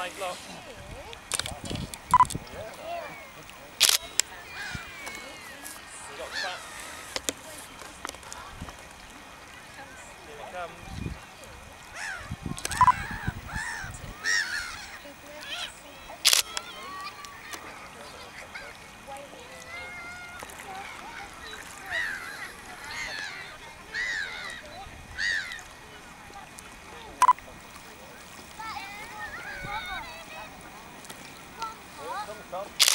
right, look. Here it. No?